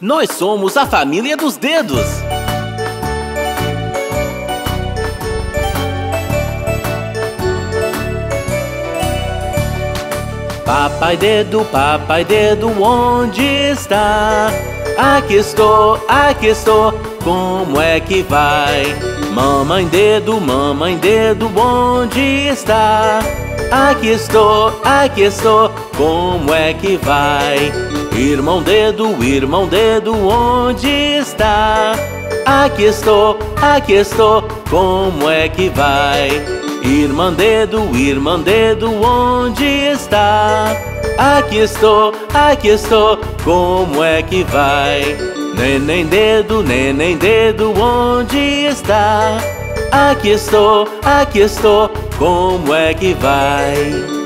Nós somos a família dos dedos. Papai dedo, papai dedo, onde está? Aqui estou, aqui estou, como é que vai? Mamãe dedo, mamãe dedo, onde está? Aqui estou, aqui estou, como é que vai? Irmão dedo, irmão dedo, onde está? Aqui estou, aqui estou, como é que vai? Irmã dedo, irmã dedo, onde está? Aqui estou, aqui estou, como é que vai? Neném dedo, neném dedo, onde está? Aqui estou, aqui estou, como é que vai?